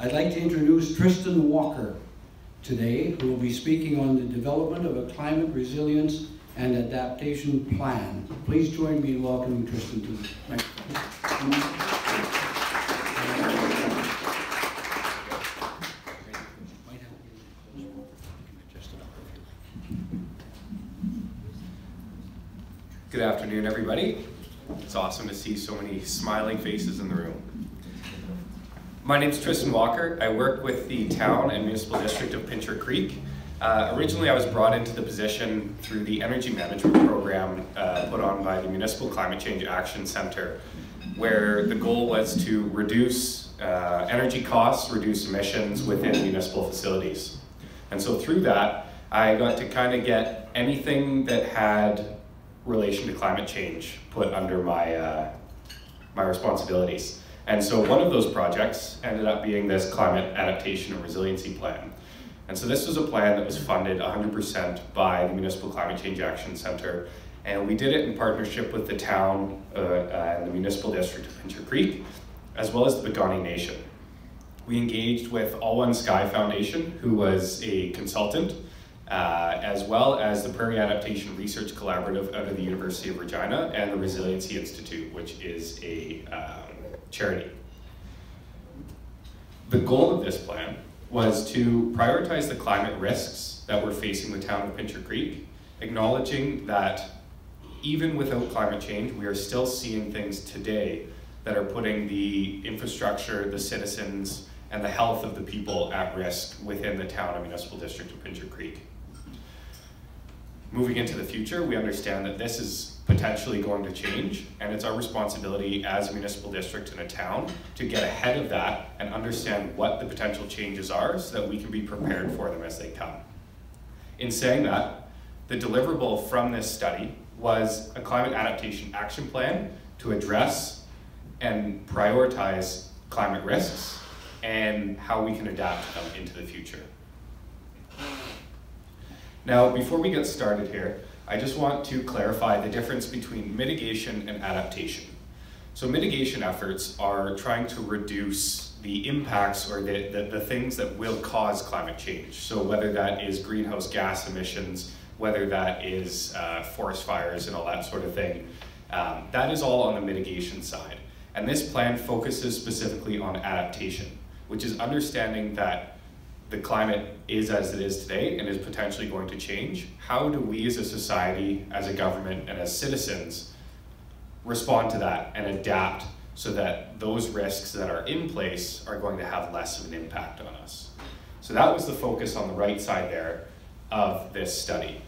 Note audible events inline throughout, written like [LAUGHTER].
I'd like to introduce Tristan Walker today, who will be speaking on the development of a climate resilience and adaptation plan. Please join me in welcoming Tristan to the microphone. Good afternoon, everybody. It's awesome to see so many smiling faces in the room. My name is Tristan Walker. I work with the town and municipal district of Pincher Creek. Uh, originally, I was brought into the position through the energy management program uh, put on by the Municipal Climate Change Action Center, where the goal was to reduce uh, energy costs, reduce emissions within municipal facilities. And so through that, I got to kind of get anything that had relation to climate change put under my, uh, my responsibilities. And so one of those projects ended up being this climate adaptation and resiliency plan. And so this was a plan that was funded 100% by the Municipal Climate Change Action Center. And we did it in partnership with the town uh, uh and the municipal district of Pincher Creek, as well as the Piikani Nation. We engaged with All One Sky Foundation, who was a consultant uh, as well as the Prairie Adaptation Research Collaborative out of the University of Regina and the Resiliency Institute, which is a um, charity. The goal of this plan was to prioritize the climate risks that were facing the town of Pincher Creek, acknowledging that even without climate change, we are still seeing things today that are putting the infrastructure, the citizens, and the health of the people at risk within the town and municipal district of Pincher Creek moving into the future, we understand that this is potentially going to change, and it's our responsibility as a municipal district in a town to get ahead of that and understand what the potential changes are so that we can be prepared for them as they come. In saying that, the deliverable from this study was a climate adaptation action plan to address and prioritize climate risks and how we can adapt them into the future. Now, before we get started here, I just want to clarify the difference between mitigation and adaptation. So mitigation efforts are trying to reduce the impacts or the, the, the, things that will cause climate change. So whether that is greenhouse gas emissions, whether that is uh, forest fires and all that sort of thing, um, that is all on the mitigation side. And this plan focuses specifically on adaptation, which is understanding that the climate is as it is today and is potentially going to change, how do we as a society, as a government, and as citizens respond to that and adapt so that those risks that are in place are going to have less of an impact on us? So that was the focus on the right side there of this study.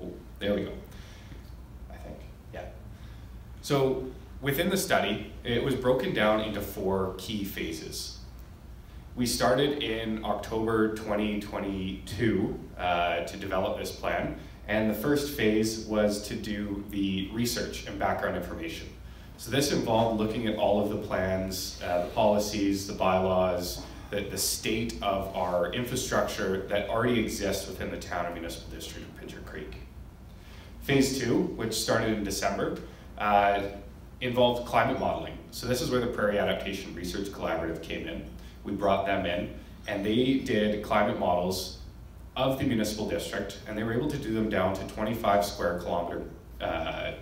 Oh, there we go, I think, yeah. So Within the study, it was broken down into four key phases. We started in October 2022 uh, to develop this plan, and the first phase was to do the research and background information. So this involved looking at all of the plans, uh, the policies, the bylaws, the, the state of our infrastructure that already exists within the town and municipal district of Pincher Creek. Phase two, which started in December, uh, involved climate modeling. So this is where the Prairie Adaptation Research Collaborative came in. We brought them in and they did climate models of the municipal district and they were able to do them down to 25 square kilometer uh,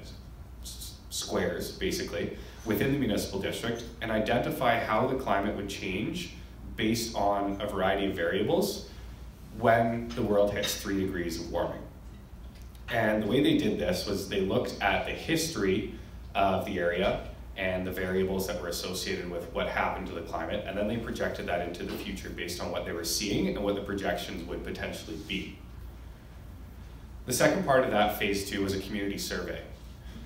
squares basically within the municipal district and identify how the climate would change based on a variety of variables when the world hits three degrees of warming. And the way they did this was they looked at the history of the area and the variables that were associated with what happened to the climate, and then they projected that into the future based on what they were seeing and what the projections would potentially be. The second part of that phase two was a community survey.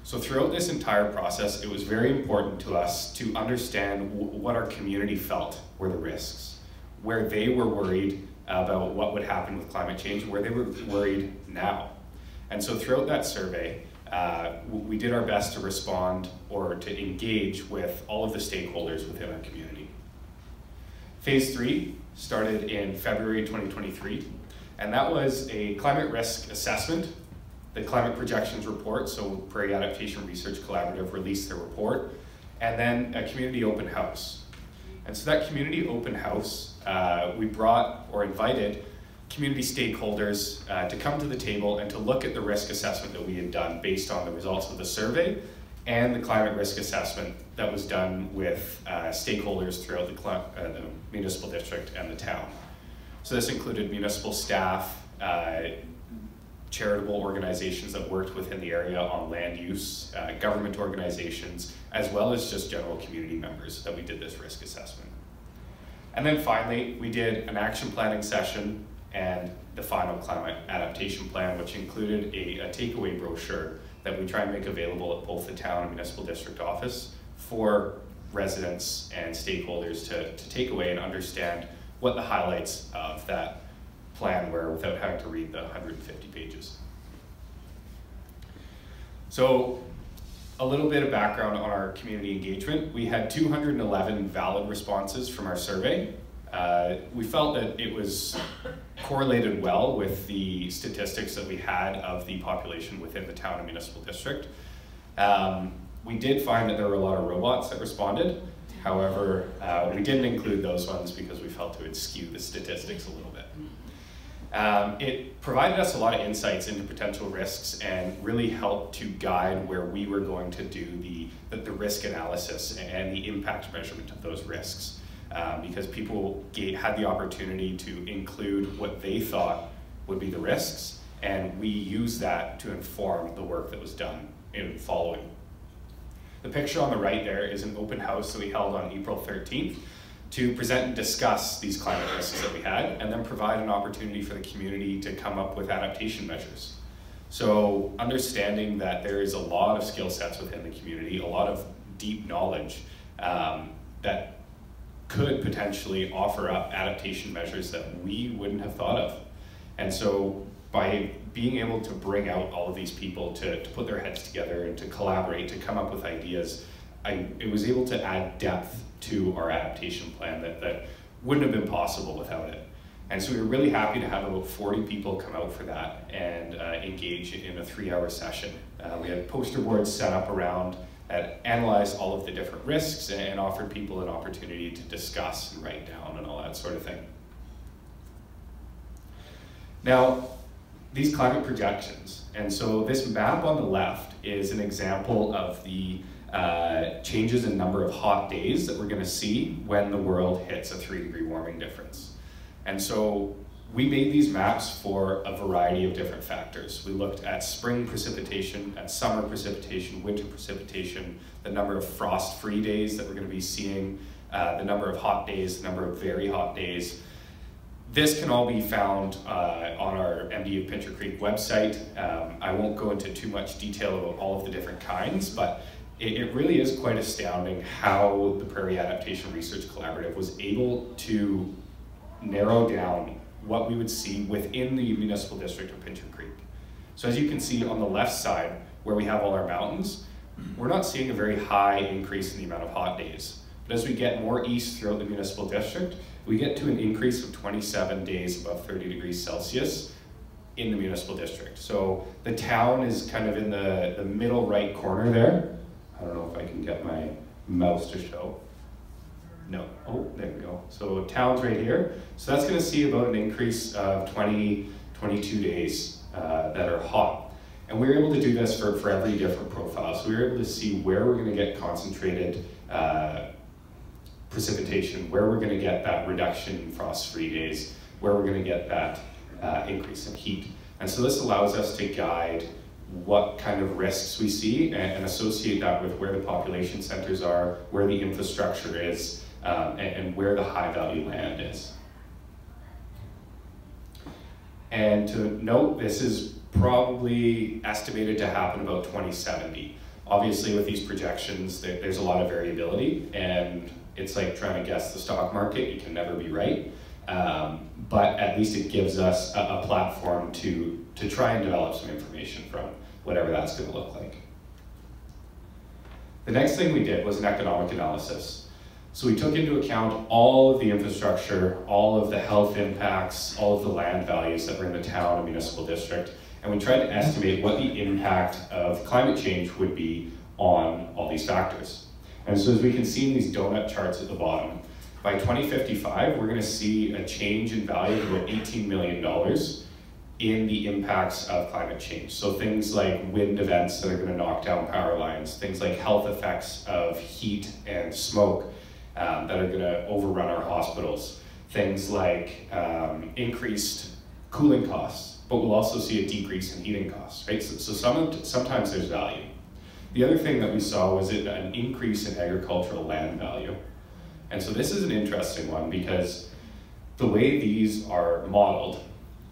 So throughout this entire process, it was very important to us to understand what our community felt were the risks, where they were worried about what would happen with climate change, where they were worried now. And so throughout that survey, uh, we did our best to respond or to engage with all of the stakeholders within our community. Phase three started in February 2023, and that was a climate risk assessment the Climate Projections Report, so Prairie Adaptation Research Collaborative released their report, and then a community open house. And so that community open house, uh, we brought or invited community stakeholders uh, to come to the table and to look at the risk assessment that we had done based on the results of the survey and the climate risk assessment that was done with uh, stakeholders throughout the, uh, the, municipal district and the town. So this included municipal staff, uh, charitable organizations that worked within the area on land use, uh, government organizations, as well as just general community members that we did this risk assessment. And then finally, we did an action planning session and the final climate adaptation plan, which included a, a takeaway brochure that we try and make available at both the town and municipal district office for residents and stakeholders to, to take away and understand what the highlights of that plan were without having to read the 150 pages. So a little bit of background on our community engagement. We had 211 valid responses from our survey. Uh, we felt that it was correlated well with the statistics that we had of the population within the town and municipal district. Um, we did find that there were a lot of robots that responded. However, uh, we didn't include those ones because we felt it would skew the statistics a little bit. Um, it provided us a lot of insights into potential risks and really helped to guide where we were going to do the, the, the risk analysis and the impact measurement of those risks um, because people had the opportunity to include what they thought would be the risks, and we used that to inform the work that was done in following. The picture on the right there is an open house that we held on April 13th to present and discuss these climate risks that we had, and then provide an opportunity for the community to come up with adaptation measures. So understanding that there is a lot of skill sets within the community, a lot of deep knowledge um, that could potentially offer up adaptation measures that we wouldn't have thought of. And so by being able to bring out all of these people to, to put their heads together and to collaborate, to come up with ideas, I it was able to add depth to our adaptation plan that, that wouldn't have been possible without it. And so we were really happy to have about 40 people come out for that and uh, engage in a three hour session. Uh, we had poster boards set up around analyzed all of the different risks and offered people an opportunity to discuss and write down and all that sort of thing. Now, these climate projections, and so this map on the left is an example of the uh, changes in number of hot days that we're going to see when the world hits a three degree warming difference. And so we made these maps for a variety of different factors. We looked at spring precipitation, at summer precipitation, winter precipitation, the number of frost-free days that we're going to be seeing, uh, the number of hot days, the number of very hot days. This can all be found uh, on our MD of Pincher Creek website. Um, I won't go into too much detail about all of the different kinds, but it, it really is quite astounding how the Prairie Adaptation Research Collaborative was able to narrow down what we would see within the municipal district of Pincher Creek. So as you can see on the left side, where we have all our mountains, we're not seeing a very high increase in the amount of hot days. But as we get more east throughout the municipal district, we get to an increase of 27 days above 30 degrees Celsius in the municipal district. So the town is kind of in the, the middle right corner there. I don't know if I can get my mouse to show. No, oh, there we go. So town's right here. So that's gonna see about an increase of 20, 22 days uh, that are hot. And we were able to do this for, for every different profile. So we were able to see where we're gonna get concentrated uh, precipitation, where we're gonna get that reduction in frost-free days, where we're gonna get that uh, increase in heat. And so this allows us to guide what kind of risks we see and, and, associate that with where the population centers are, where the infrastructure is, um, and, and where the high value land is. And to note, this is probably estimated to happen about 2070. Obviously, with these projections, there, there's a lot of variability, and it's like trying to guess the stock market. You can never be right. Um, but at least it gives us a, a, platform to, to try and develop some information from, whatever that's going to look like. The next thing we did was an economic analysis. So we took into account all of the infrastructure, all of the health impacts, all of the land values that were in the town and municipal district, and we tried to estimate what the impact of climate change would be on all these factors. And so as we can see in these donut charts at the bottom, by 2055, we're going to see a change in value of about $18 million in the impacts of climate change. So things like wind events that are going to knock down power lines, things like health effects of heat and smoke um, that are going to overrun our hospitals, things like um, increased cooling costs, but we'll also see a decrease in heating costs, right? So, so some, sometimes there's value. The other thing that we saw was an increase in agricultural land value. And so this is an interesting one because the way these are modeled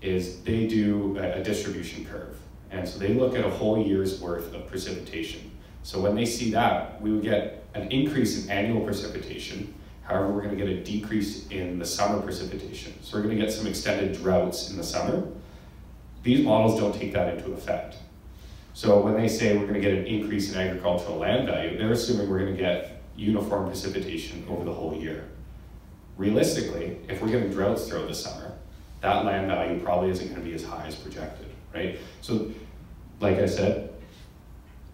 is they do a, distribution curve. And so they look at a whole year's worth of precipitation. So when they see that, we would get an increase in annual precipitation. However, we're going to get a decrease in the summer precipitation. So we're going to get some extended droughts in the summer. These models don't take that into effect. So when they say we're going to get an increase in agricultural land value, they're assuming we're going to get uniform precipitation over the whole year. Realistically, if we're getting droughts throughout the summer, that land value probably isn't going to be as high as projected, right? So, like I said,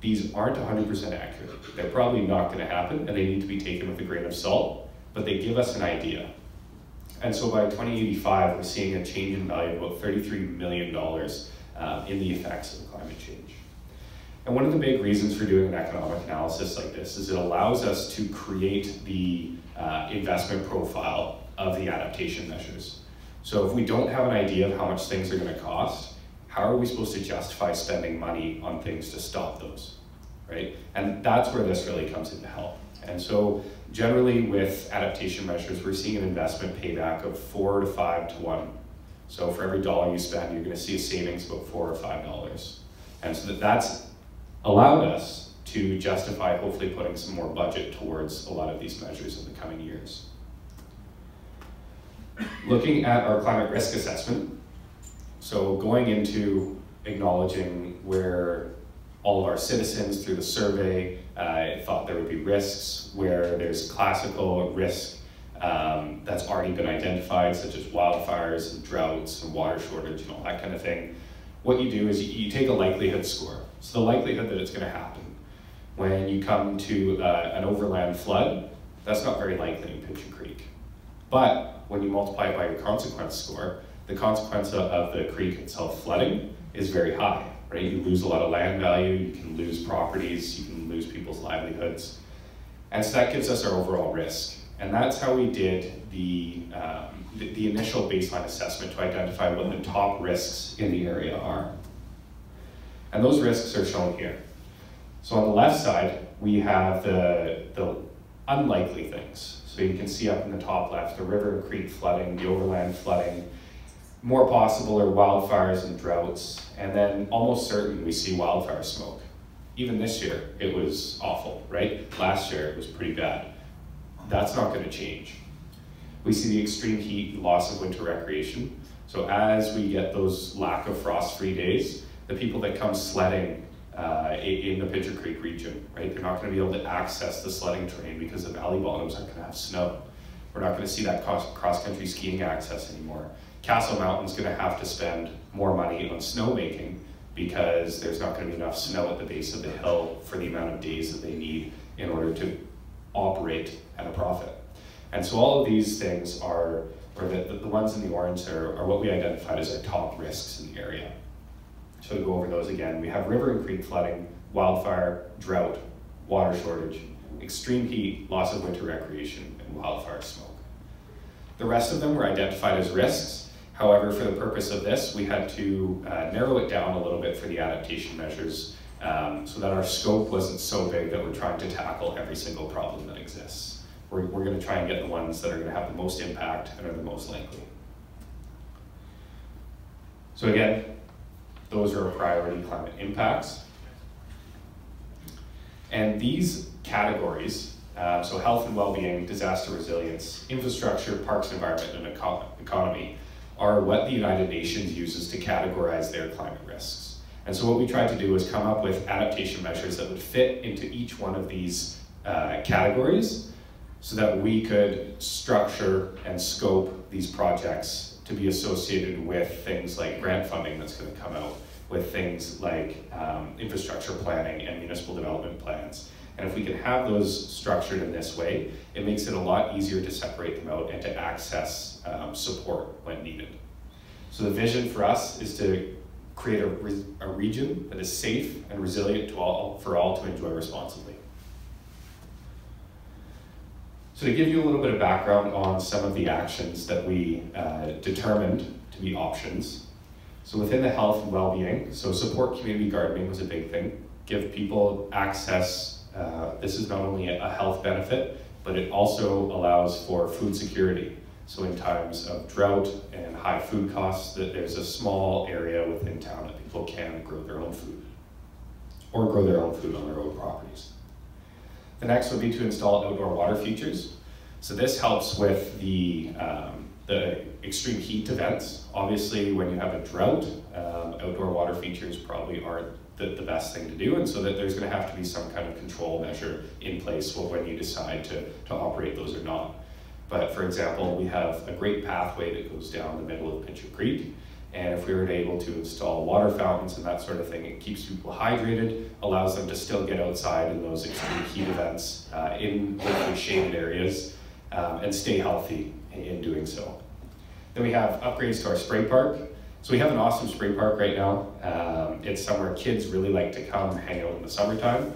these aren't 100% accurate. They're probably not going to happen, and they need to be taken with a grain of salt, but they give us an idea. And so by 2085, we're seeing a change in value of about $33 million uh, in the effects of climate change. And one of the big reasons for doing an economic analysis like this is it allows us to create the uh, investment profile of the adaptation measures. So if we don't have an idea of how much things are going to cost, how are we supposed to justify spending money on things to stop those, right? And that's where this really comes into help. And so generally with adaptation measures, we're seeing an investment payback of four to five to one. So for every dollar you spend, you're going to see a savings of about four or five dollars. And so that that's allowed us to justify hopefully putting some more budget towards a lot of these measures in the coming years. Looking at our climate risk assessment, so going into acknowledging where all of our citizens through the survey uh, thought there would be risks, where there's classical risk um, that's already been identified, such as wildfires and droughts and water shortage and all that kind of thing. What you do is you, you take a likelihood score. So the likelihood that it's going to happen. When you come to uh, an overland flood, that's not very likely in Pincher Creek. But when you multiply it by your consequence score, the consequence of the creek itself flooding is very high, right? You lose a lot of land value, you can lose properties, you can lose people's livelihoods. And so that gives us our overall risk. And that's how we did the, um, the, the initial baseline assessment to identify what the top risks in the area are. And those risks are shown here. So on the left side, we have the, the unlikely things. So you can see up in the top left, the river creek flooding, the overland flooding. More possible are wildfires and droughts. And then almost certain we see wildfire smoke. Even this year, it was awful, right? Last year, it was pretty bad. That's not gonna change. We see the extreme heat, and loss of winter recreation. So as we get those lack of frost-free days, the people that come sledding uh, in the Pincher Creek region, right? They're not going to be able to access the sledding terrain because the valley bottoms aren't going to have snow. We're not going to see that cross-country skiing access anymore. Castle Mountain's going to have to spend more money on snowmaking because there's not going to be enough snow at the base of the hill for the amount of days that they need in order to operate at a profit. And so all of these things are, or the, the ones in the orange are, are what we identified as our top risks in the area. So to go over those again, we have river and creek flooding, wildfire, drought, water shortage, extreme heat, loss of winter recreation, and wildfire smoke. The rest of them were identified as risks. However, for the purpose of this, we had to uh, narrow it down a little bit for the adaptation measures um, so that our scope wasn't so big that we're trying to tackle every single problem that exists. We're, we're going to try and get the ones that are going to have the most impact and are the most likely. So again, those are priority climate impacts. And these categories, uh, so health and well-being, disaster resilience, infrastructure, parks, environment, and eco economy, are what the United Nations uses to categorize their climate risks. And so what we tried to do was come up with adaptation measures that would fit into each one of these uh, categories so that we could structure and scope these projects to be associated with things like grant funding that's going to come out, with things like um, infrastructure planning and municipal development plans. And if we can have those structured in this way, it makes it a lot easier to separate them out and to access um, support when needed. So the vision for us is to create a, re a region that is safe and resilient all, for all to enjoy responsibly. So to give you a little bit of background on some of the actions that we uh, determined to be options. So within the health and well-being, so support community gardening was a big thing. Give people access, uh, this is not only a health benefit, but it also allows for food security. So in times of drought and high food costs, that there's a small area within town that people can grow their own food or grow their own food on their own properties. The next would be to install outdoor water features. So this helps with the, um, the extreme heat events. Obviously, when you have a drought, um, outdoor water features probably aren't the, the best thing to do, and so that there's going to have to be some kind of control measure in place for when you decide to, to operate those or not. But for example, we have a great pathway that goes down the middle of Pincher Creek. And if we were able to install water fountains and that sort of thing, it keeps people hydrated, allows them to still get outside in those extreme heat events uh, in hopefully shaded areas um, and stay healthy in doing so. Then we have upgrades to our spray park. So we have an awesome spray park right now. Um, it's somewhere kids really like to come hang out in the summertime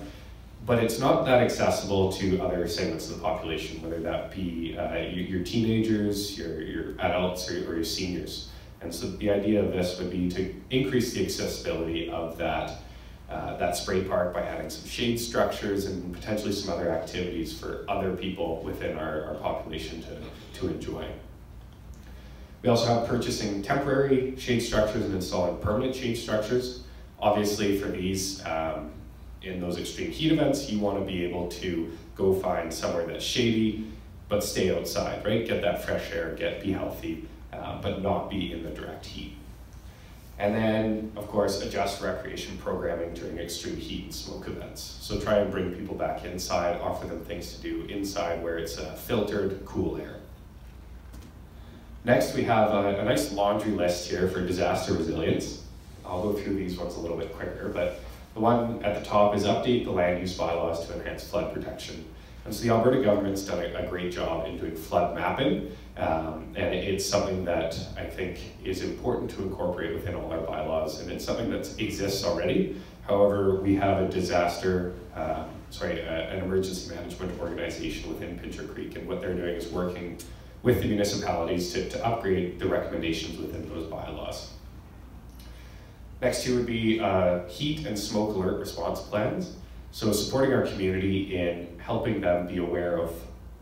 but it's not that accessible to other segments of the population, whether that be uh, your, teenagers, your, your adults, or, or, your seniors. And so the idea of this would be to increase the accessibility of that, uh, that spray park by adding some shade structures and potentially some other activities for other people within our, our population to, to enjoy. We also have purchasing temporary shade structures and installing permanent shade structures. Obviously for these, um, in those extreme heat events, you want to be able to go find somewhere that's shady, but stay outside, right? Get that fresh air, get be healthy, uh, but not be in the direct heat. And then, of course, adjust recreation programming during extreme heat and smoke events. So try and bring people back inside, offer them things to do inside where it's a filtered, cool air. Next, we have a, a nice laundry list here for disaster resilience. I'll go through these ones a little bit quicker, but the one at the top is update the land use bylaws to enhance flood protection. And so the Alberta government's done a, great job in doing flood mapping, um, and it's something that I think is important to incorporate within all our bylaws, and it's something that exists already. However, we have a disaster, uh, sorry, a, an emergency management organization within Pincher Creek, and what they're doing is working with the municipalities to, to upgrade the recommendations within those bylaws. Next here would be uh, heat and smoke alert response plans. So supporting our community in helping them be aware of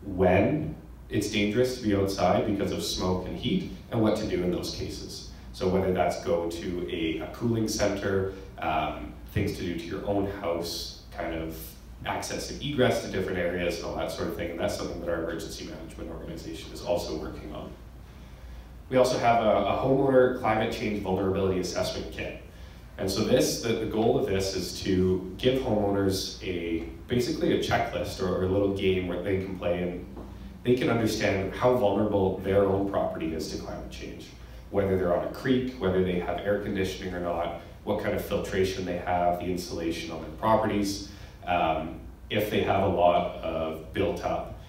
when it's dangerous to be outside because of smoke and heat and what to do in those cases. So whether that's go to a, a cooling center, um, things to do to your own house, kind of access and egress to different areas and all that sort of thing. And that's something that our emergency management organization is also working on. We also have a, a homeowner climate change vulnerability assessment kit. And so this, the, the goal of this is to give homeowners a basically a checklist or, or a little game where they can play and they can understand how vulnerable their own property is to climate change. Whether they're on a creek, whether they have air conditioning or not, what kind of filtration they have, the insulation on their properties, um, if they have a lot of built up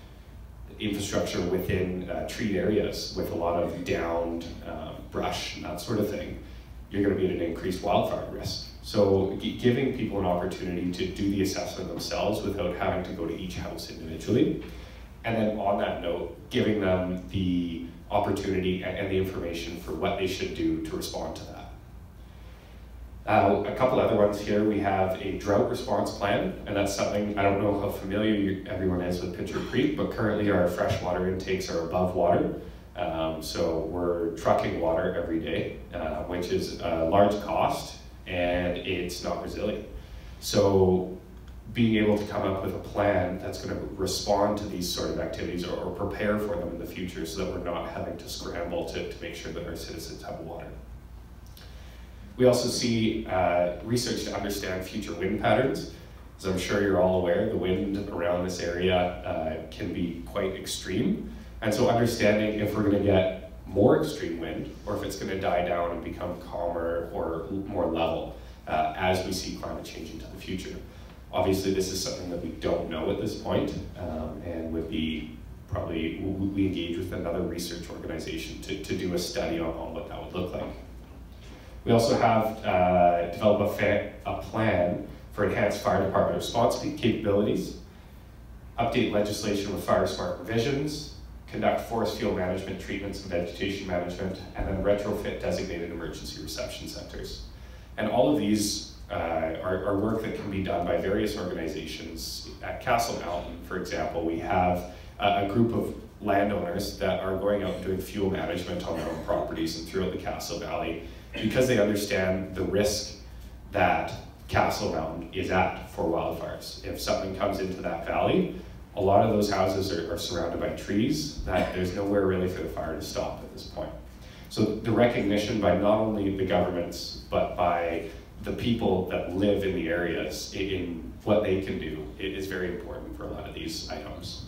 infrastructure within uh, tree areas with a lot of downed uh, brush and that sort of thing you're going to be at an increased wildfire risk. So giving people an opportunity to do the assessment themselves without having to go to each house individually. And then on that note, giving them the opportunity and the information for what they should do to respond to that. Uh, a couple other ones here, we have a drought response plan, and that's something, I don't know how familiar you, everyone is with Pincher Creek, but currently our freshwater intakes are above water. Um, so we're trucking water every day, uh, which is a large cost and it's not resilient. So being able to come up with a plan that's going to respond to these sort of activities or, or, prepare for them in the future so that we're not having to scramble to, to make sure that our citizens have water. We also see uh, research to understand future wind patterns. As I'm sure you're all aware, the wind around this area uh, can be quite extreme. And so understanding if we're going to get more extreme wind or if it's going to die down and become calmer or more level uh, as we see climate change into the future. Obviously, this is something that we don't know at this point, um, and would be probably, we engage with another research organization to, to do a study on, on what that would look like. We also have uh, developed a, a plan for enhanced fire department response capabilities, update legislation with fire smart provisions, conduct forest fuel management treatments and vegetation management, and then retrofit designated emergency reception centers. And all of these uh, are, are, work that can be done by various organizations. At Castle Mountain, for example, we have a, a group of landowners that are going out and doing fuel management on their own properties and throughout the Castle Valley because they understand the risk that Castle Mountain is at for wildfires. If something comes into that valley, a lot of those houses are, are surrounded by trees that there's nowhere really for the fire to stop at this point. So the recognition by not only the governments, but by the people that live in the areas in what they can do is very important for a lot of these items.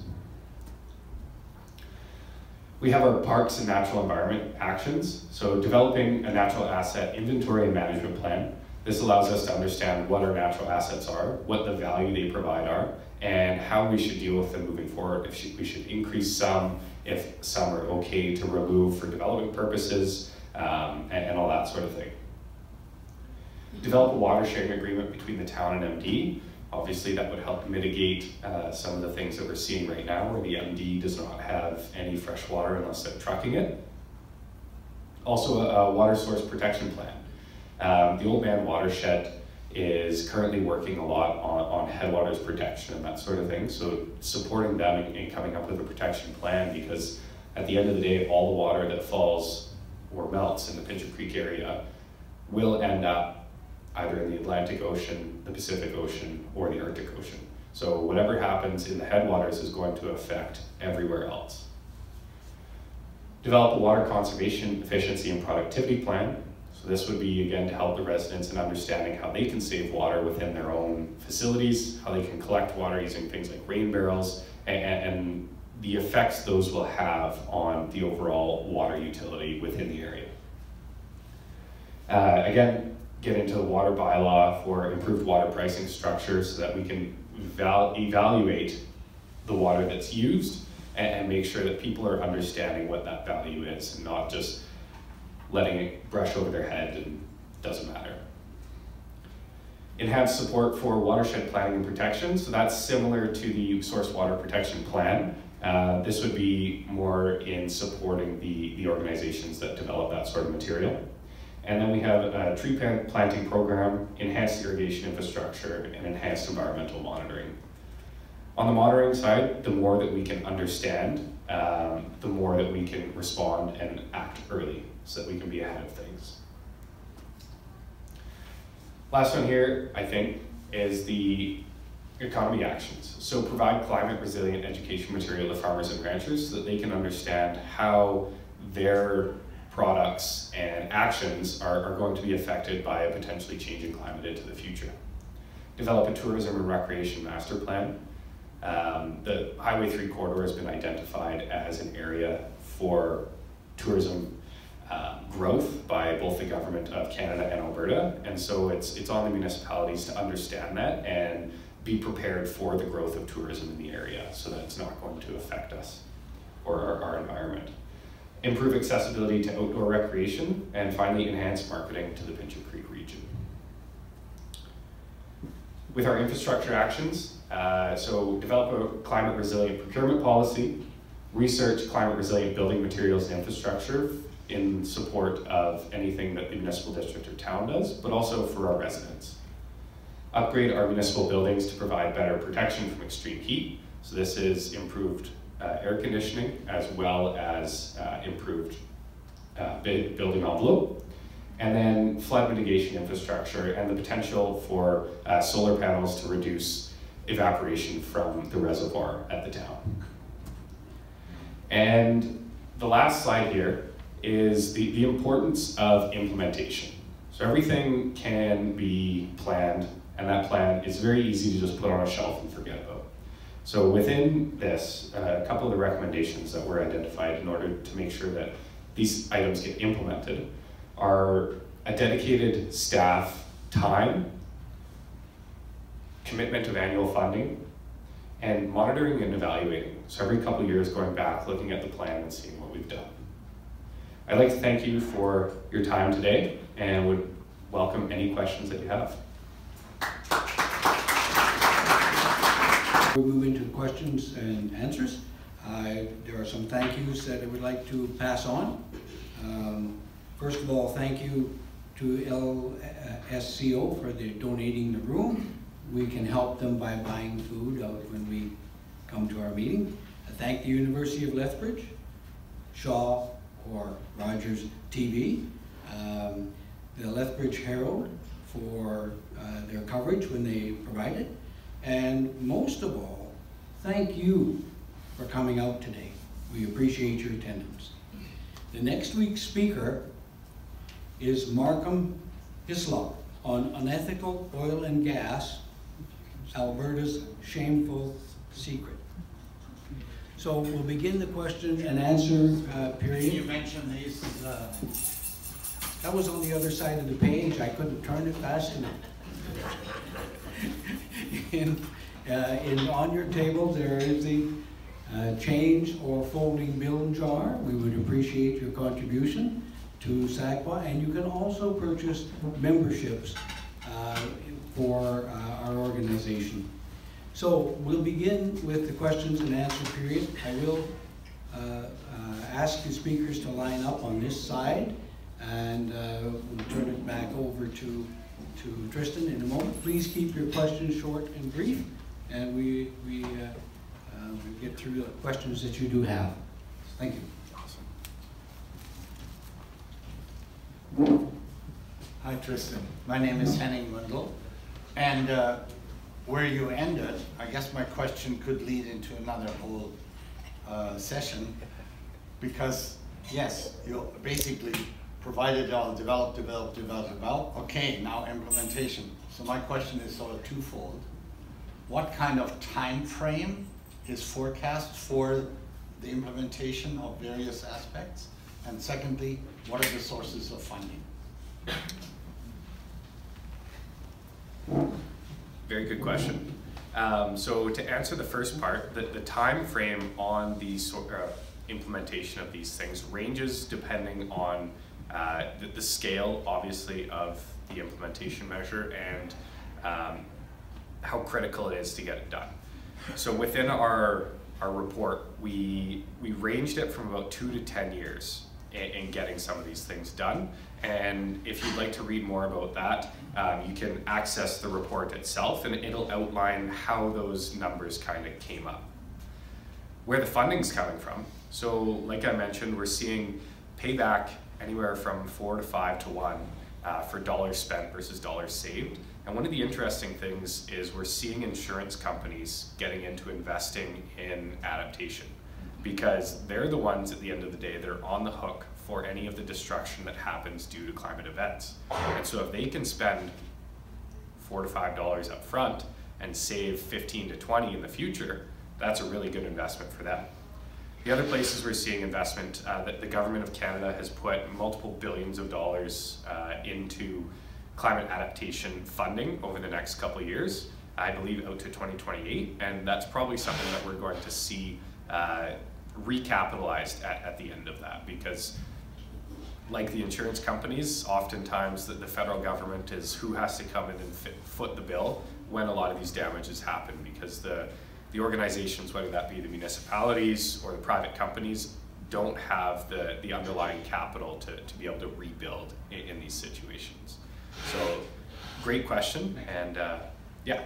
We have our parks and natural environment actions. So developing a natural asset inventory and management plan. This allows us to understand what our natural assets are, what the value they provide are, and how we should deal with them moving forward. If we should increase some, if some are okay to remove for development purposes, um, and, and all that sort of thing. Develop a water sharing agreement between the town and MD. Obviously, that would help mitigate uh, some of the things that we're seeing right now where the MD does not have any fresh water unless they're trucking it. Also, a, a water source protection plan. Um, the Oldman watershed is currently working a lot on, on headwaters protection and that sort of thing. So supporting them in coming up with a protection plan because at the end of the day, all the water that falls or melts in the Pincher Creek area will end up either in the Atlantic Ocean, the Pacific Ocean, or the Arctic Ocean. So whatever happens in the headwaters is going to affect everywhere else. Develop a water conservation efficiency and productivity plan So this would be, again, to help the residents in understanding how they can save water within their own facilities, how they can collect water using things like rain barrels, and, and the effects those will have on the overall water utility within the area. Uh, again, get into the water bylaw for improved water pricing structure so that we can evaluate the water that's used and, and make sure that people are understanding what that value is and not just letting it brush over their head and doesn't matter. Enhanced support for watershed planning and protection. So that's similar to the source water protection plan. Uh, this would be more in supporting the, the organizations that develop that sort of material. And then we have a tree planting program, enhanced irrigation infrastructure, and enhanced environmental monitoring. On the monitoring side, the more that we can understand, um, the more that we can respond and act early so that we can be ahead of things. Last one here, I think, is the economy actions. So provide climate resilient education material to farmers and ranchers so that they can understand how their products and actions are, are going to be affected by a potentially changing climate into the future. Develop a tourism and recreation master plan. Um, the Highway 3 corridor has been identified as an area for tourism uh, growth by both the government of Canada and Alberta. And so it's, it's on the municipalities to understand that and be prepared for the growth of tourism in the area so that it's not going to affect us or our, our environment. Improve accessibility to outdoor recreation, and finally enhance marketing to the Pincher Creek region. With our infrastructure actions, uh, so develop a climate resilient procurement policy, research climate resilient building materials and infrastructure in support of anything that the municipal district or town does, but also for our residents. Upgrade our municipal buildings to provide better protection from extreme heat. So this is improved uh, air conditioning as well as uh, improved uh, building envelope. And then flood mitigation infrastructure and the potential for uh, solar panels to reduce evaporation from the reservoir at the town. And the last slide here is the, the importance of implementation. So everything can be planned, and that plan is very easy to just put on a shelf and forget. So within this, uh, a couple of the recommendations that were identified in order to make sure that these items get implemented are a dedicated staff time, commitment of annual funding, and monitoring and evaluating. So every couple of years going back, looking at the plan and seeing what we've done. I'd like to thank you for your time today and would welcome any questions that you have. We move into questions and answers. Uh, There are some thank yous that I would like to pass on. Um, First of all, thank you to LSCO for the donating the room. We can help them by buying food when we come to our meeting. I thank the University of Lethbridge, Shaw or Rogers TV, um, the Lethbridge Herald for uh, their coverage when they provide it. And most of all, thank you for coming out today. We appreciate your attendance. The next week's speaker is Markham Hislop on unethical oil and gas, Alberta's shameful secret. So we'll begin the question and answer uh, Can you period. mention these, uh, That was on the other side of the page, I couldn't turn it fast enough. [LAUGHS] Uh, on your table, there is the uh, change or folding bill jar. We would appreciate your contribution to SACPA, and you can also purchase memberships uh, for uh, our organization. So we'll begin with the questions and answer period. I will uh, uh, ask the speakers to line up on this side, and we'll turn it back over to, to Tristan in a moment. Please keep your questions short and brief, and we, we, uh, uh, we get through the questions that you do have. Thank you. Awesome. hi Tristan, my name is Henning Mundel. And uh, where you ended, I guess my question could lead into another whole uh, session. Because, yes, you basically provided all, develop, develop, develop, develop. Okay, now implementation. So my question is sort of twofold. What kind of time frame is forecast for the implementation of various aspects? And secondly, what are the sources of funding? Very good question. Um, so to answer the first part, the, the time frame on the sor- uh, implementation of these things ranges depending on uh, the, the scale, obviously, of the implementation measure and um, how critical it is to get it done. So within our our report, we we ranged it from about two to ten years in, in getting some of these things done. And if you'd like to read more about that, um, you can access the report itself, and it'll outline how those numbers kind of came up. Where the funding's coming from. So, like I mentioned, we're seeing payback anywhere from four to five to one uh, for dollars spent versus dollars saved. And one of the interesting things is we're seeing insurance companies getting into investing in adaptation because they're the ones at the end of the day that are on the hook for any of the destruction that happens due to climate events. And so if they can spend four to five dollars up front and save 15 to 20 in the future, that's a really good investment for them. The other places we're seeing investment, uh, that the government of Canada has put multiple billions of dollars uh, into climate adaptation funding over the next couple of years. I believe out to 2028, and that's probably something that we're going to see uh, recapitalized at, at the end of that because like the insurance companies, oftentimes the, the federal government is who has to come in and fit, foot the bill when a lot of these damages happen because the, the organizations, whether that be the municipalities or the private companies, don't have the, the underlying capital to, to be able to rebuild in, in these situations. So, great question, and uh, yeah.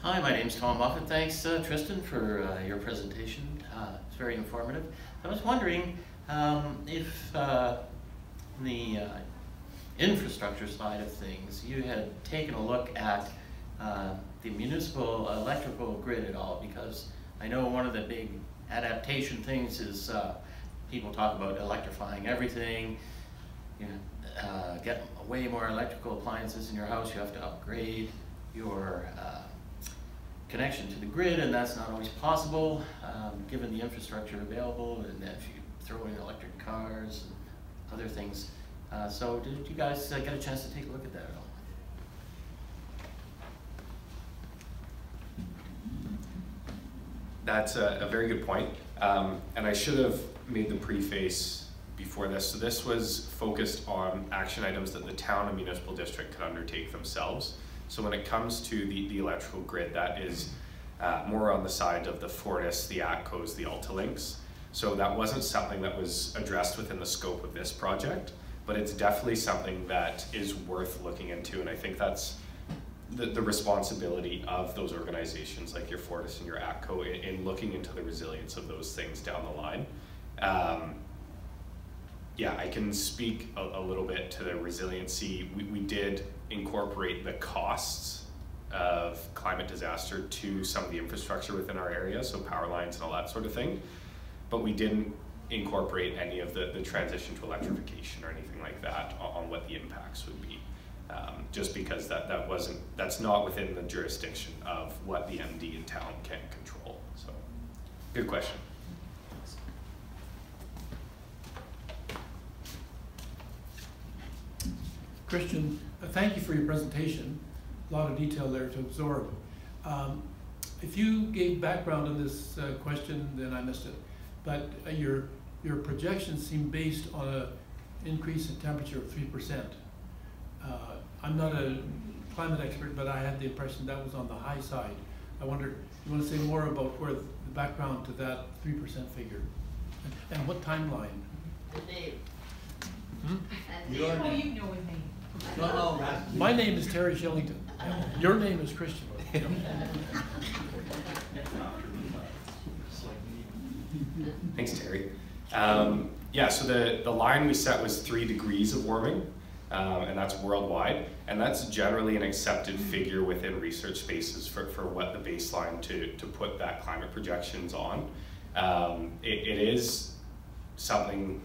Hi, my name's Tom Buffett. Thanks, uh, Tristan, for uh, your presentation. Uh, it's very informative. I was wondering um, if uh, the uh, infrastructure side of things, you had taken a look at uh, the municipal electrical grid at all, because I know one of the big adaptation things is uh, people talk about electrifying everything. You know, uh, get way more electrical appliances in your house. You have to upgrade your uh, connection to the grid, and that's not always possible, um, given the infrastructure available, and if you throw in electric cars and other things. Uh, so did you guys uh, get a chance to take a look at that at all? That's a, a very good point. Um, and I should have made the preface before this. So this was focused on action items that the town and municipal district could undertake themselves. So when it comes to the, the electrical grid, that is uh, more on the side of the Fortis, the ATCOs, the Altalinks. So that wasn't something that was addressed within the scope of this project, but it's definitely something that is worth looking into. And I think that's the, the responsibility of those organizations like your Fortis and your ATCO in, in looking into the resilience of those things down the line. Um, yeah, I can speak a, a, little bit to the resiliency. We, we did incorporate the costs of climate disaster to some of the infrastructure within our area, so power lines and all that sort of thing. But we didn't incorporate any of the, the transition to electrification or anything like that on, on what the impacts would be um, just because that, that wasn't, that's not within the jurisdiction of what the MD in town can control. So, good question. Tristan, uh, thank you for your presentation. A lot of detail there to absorb. Um, if you gave background on this uh, question, then I missed it. But uh, your your projections seem based on an increase in temperature of three percent. Uh, I'm not a climate expert, but I had the impression that was on the high side. I wonder, you want to say more about where the background to that 3% figure? And, and what timeline? The name. Hmm? Your Oh, name. you know his name. No, no. My name is Terry Shillington. Your name is Tristan. [LAUGHS] Thanks, Terry. Um, yeah, so the, the line we set was three degrees of warming um, and that's worldwide. And that's generally an accepted figure within research spaces for, for what the baseline to, to put that climate projections on. Um, it, it is something,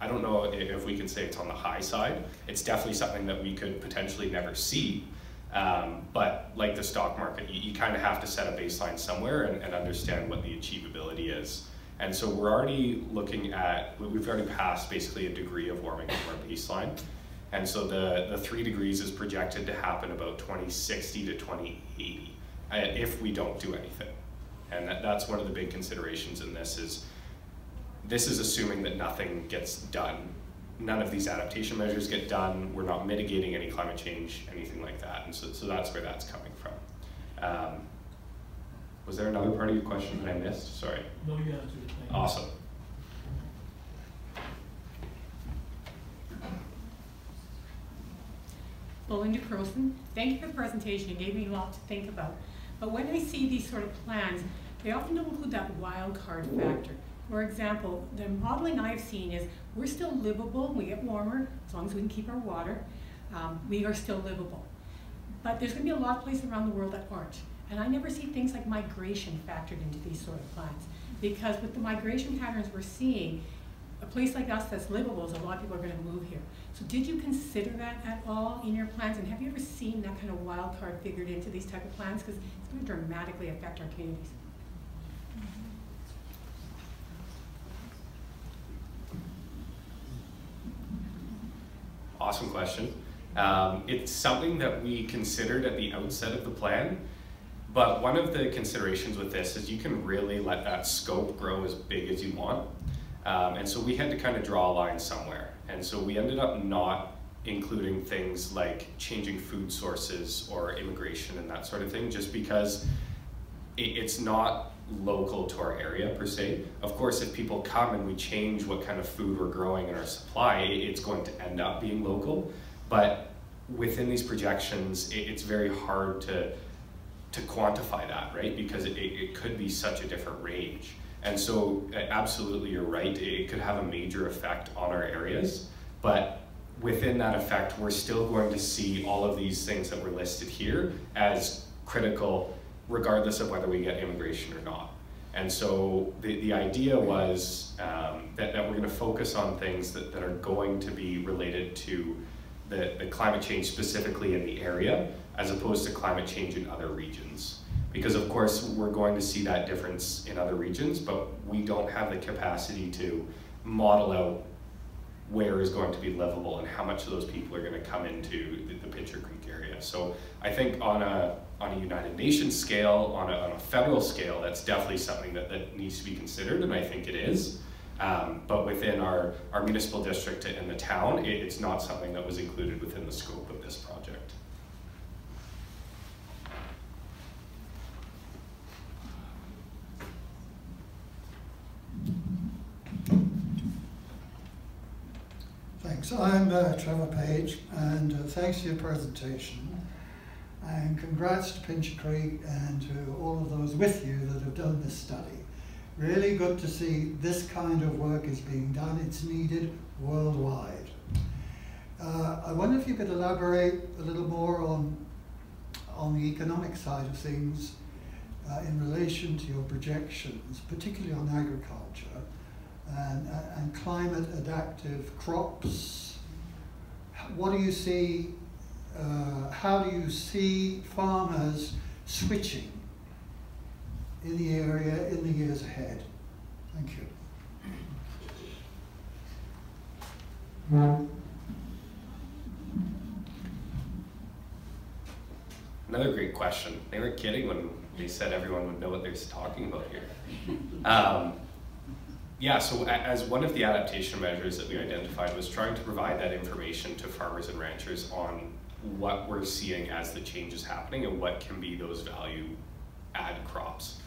I don't know if we can say it's on the high side. It's definitely something that we could potentially never see. Um, but like the stock market, you, you kind of have to set a baseline somewhere and, and understand what the achievability is. And so we're already looking at, we've already passed basically a degree of warming from our baseline. And so the, the three degrees is projected to happen about 2060 to 2080 uh, if we don't do anything. And that, that's one of the big considerations in this is this is assuming that nothing gets done. None of these adaptation measures get done. We're not mitigating any climate change, anything like that. And so, so that's where that's coming from. Um, was there another part of your question that I missed? Sorry. No, you answered it. Awesome. Belinda Carlson, thank you for the presentation, it gave me a lot to think about. But when I see these sort of plans, they often don't include that wild card factor. For example, the modeling I've seen is we're still livable, we get warmer, as long as we can keep our water, um, we are still livable. But there's gonna be a lot of places around the world that aren't. And I never see things like migration factored into these sort of plans. Because with the migration patterns we're seeing, a place like us that's livable is a lot of people are gonna move here. So did you consider that at all in your plans? And have you ever seen that kind of wild card figured into these type of plans? Because it's going to dramatically affect our communities. Awesome question. Um, it's something that we considered at the outset of the plan, but one of the considerations with this is you can really let that scope grow as big as you want. Um, and so we had to kind of draw a line somewhere. And so we ended up not including things like changing food sources or immigration and that sort of thing, just because it, it's not local to our area per se. Of course, if people come and we change what kind of food we're growing in our supply, it's going to end up being local. But within these projections, it, it's very hard to to quantify that, right? Because it, it could be such a different range. And so absolutely you're right, it could have a major effect on our areas, but within that effect, we're still going to see all of these things that were listed here as critical regardless of whether we get immigration or not. And so the, the idea was um, that, that we're going to focus on things that, that are going to be related to the, the climate change specifically in the area as opposed to climate change in other regions. Because of course, we're going to see that difference in other regions, but we don't have the capacity to model out where is going to be livable and how much of those people are going to come into the, the Pincher Creek area. So I think on a on a United Nations scale, on a, on a federal scale, that's definitely something that, that needs to be considered, and I think it is. Um, but within our, our municipal district and the town, it, it's not something that was included within the scope of this project. Thanks. I'm uh, Trevor Page, and uh, thanks for your presentation. And congrats to Pincher Creek and to all of those with you that have done this study. Really good to see this kind of work is being done. It's needed worldwide. Uh, I wonder if you could elaborate a little more on, on the economic side of things uh, in relation to your projections, particularly on agriculture and, and climate adaptive crops. What do you see, uh, how do you see farmers switching in the area in the years ahead? Thank you. Another great question. They were kidding when they said everyone would know what they're talking about here. [LAUGHS] Um, yeah, so as one of the adaptation measures that we identified was trying to provide that information to farmers and ranchers on what we're seeing as the changes happening and what can be those value add crops.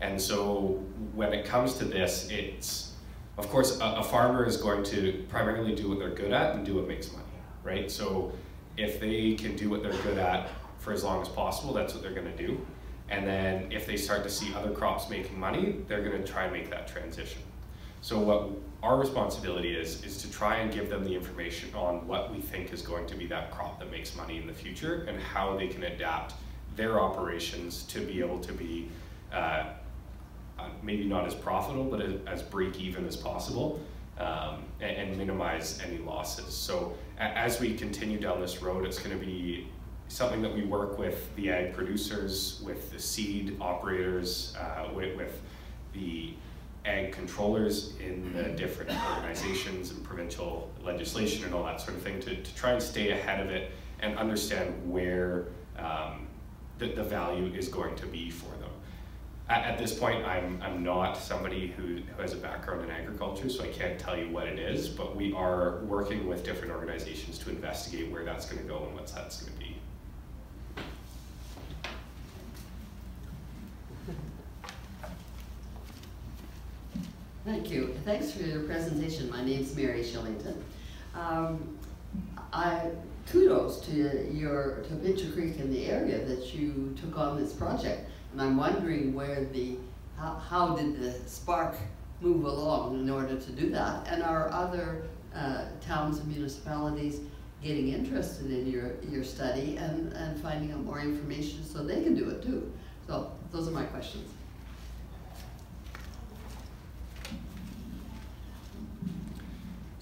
And so when it comes to this, it's, of course, a, a farmer is going to primarily do what they're good at and do what makes money, right? So if they can do what they're good at for as long as possible, that's what they're gonna do. And then if they start to see other crops making money, they're gonna try and make that transition. So what our responsibility is, is to try and give them the information on what we think is going to be that crop that makes money in the future and how they can adapt their operations to be able to be uh, uh maybe not as profitable, but as, break even as possible um, and, and, minimize any losses. So as we continue down this road, it's going to be something that we work with the ag producers, with the seed operators, uh, with, with the ag controllers in the different organizations and provincial legislation and all that sort of thing to, to try and stay ahead of it and understand where um, the, the value is going to be for them. At, at, this point, I'm, I'm not somebody who, who has a background in agriculture, so I can't tell you what it is, but we are working with different organizations to investigate where that's going to go and what that's going to be. Thank you. Thanks for your presentation. My name is Mary Shillington. Um, I kudos to your to Pincher Creek and the area that you took on this project, and I'm wondering where the how, how did the spark move along in order to do that, and are other uh, towns and municipalities getting interested in your your study and and finding out more information so they can do it too. So those are my questions.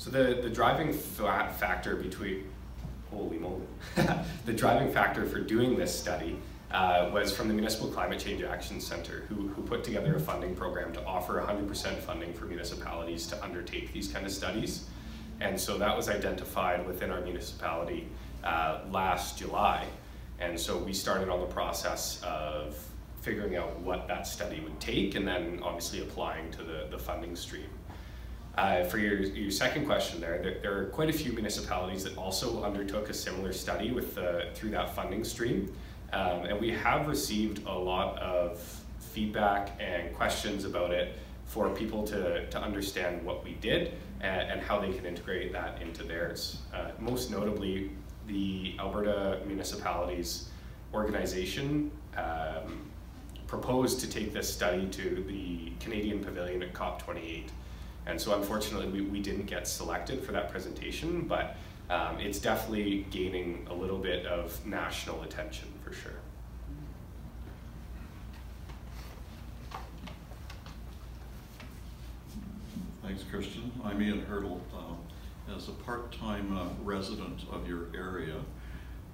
So the, the driving factor between, holy moly, [LAUGHS] the driving factor for doing this study uh, was from the Municipal Climate Change Action Center, who, who put together a funding program to offer 100% funding for municipalities to undertake these kind of studies. And so that was identified within our municipality uh, last July. And so we started on the process of figuring out what that study would take and then obviously applying to the, the funding stream. Uh, for your, your second question there, there, there, are quite a few municipalities that also undertook a similar study with the, through that funding stream. Um, and we have received a lot of feedback and questions about it for people to, to understand what we did and, and how they can integrate that into theirs. Uh, most notably, the Alberta Municipalities Organization um, proposed to take this study to the Canadian Pavilion at COP28. And so unfortunately, we, we didn't get selected for that presentation, but um, it's definitely gaining a little bit of national attention for sure. Thanks, Tristan. I'm Ian Hurdle. Uh, as a part-time uh, resident of your area,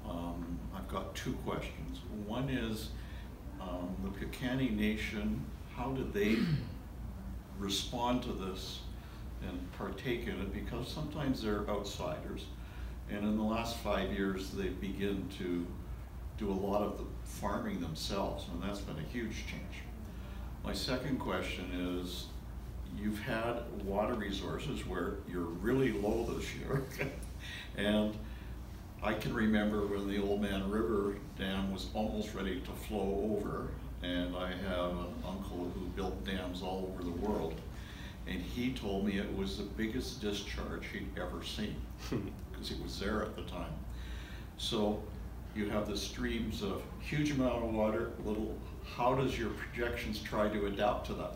um, I've got two questions. One is, um, the Piikani Nation, how did they respond to this and partake in it? Because sometimes they're outsiders. And in the last five years, they begin to do a lot of the farming themselves, and that's been a huge change. My second question is, you've had water resources where you're really low this year. [LAUGHS] and I can remember when the Oldman River Dam was almost ready to flow over, and I have an uncle who built dams all over the world. And he told me it was the biggest discharge he'd ever seen, because he was there at the time. So you have the streams of huge amount of water, little, how does your projections try to adapt to that?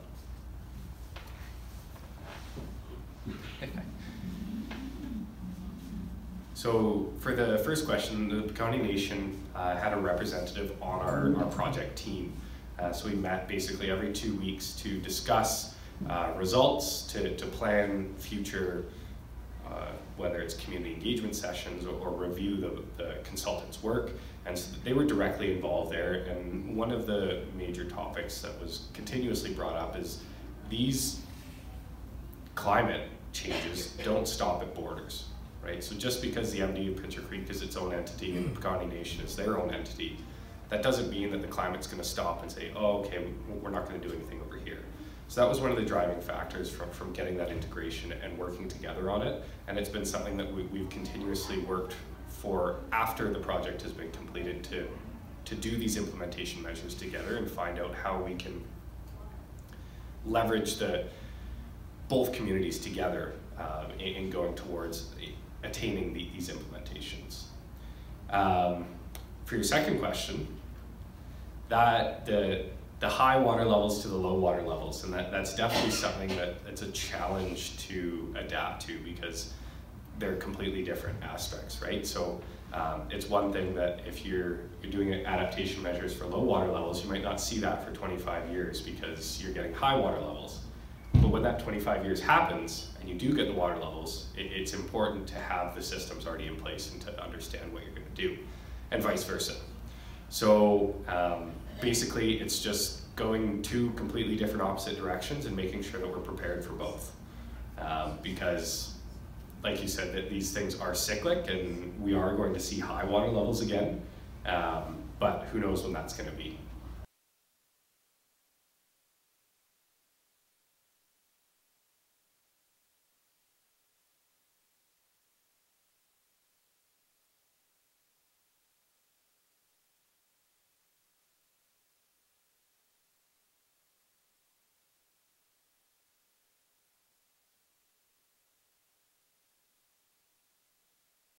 So for the first question, the Piikani Nation uh, had a representative on our, our project team. Uh, so we met basically every two weeks to discuss uh, results, to, to plan future, uh, whether it's community engagement sessions or, or review the, the consultant's work. And so they were directly involved there. And one of the major topics that was continuously brought up is these climate changes don't stop at borders right? So just because the MD of Pincher Creek is its own entity and the Piikani Nation is their own entity, that doesn't mean that the climate's going to stop and say, oh, okay, we're not going to do anything over here. So that was one of the driving factors from, from getting that integration and working together on it. And it's been something that we, we've continuously worked for after the project has been completed to, to do these implementation measures together and find out how we can leverage the both communities together uh, in, in going towards attaining the, these implementations. Um, for your second question, that the the high water levels to the low water levels, and that, that's definitely something that it's a challenge to adapt to because they're completely different aspects, right? So um, it's one thing that if you're, you're doing adaptation measures for low water levels, you might not see that for 25 years because you're getting high water levels. But when that 25 years happens and you do get the water levels, it, it's important to have the systems already in place and to understand what you're going to do, and vice versa. So um, basically, it's just going two completely different opposite directions and making sure that we're prepared for both. Um, because, like you said, that these things are cyclic and we are going to see high water levels again, um, but who knows when that's going to be.